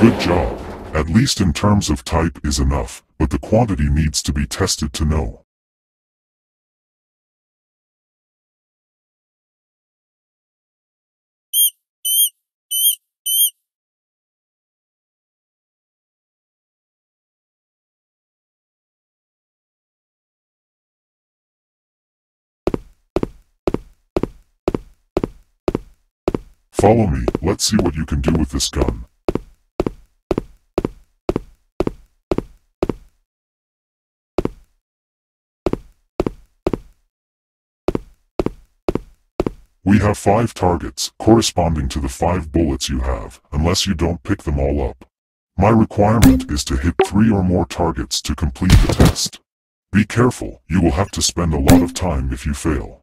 Good job. At least in terms of type is enough, but the quantity needs to be tested to know. Follow me, let's see what you can do with this gun. We have five targets, corresponding to the five bullets you have, unless you don't pick them all up. My requirement is to hit three or more targets to complete the test. Be careful, you will have to spend a lot of time if you fail.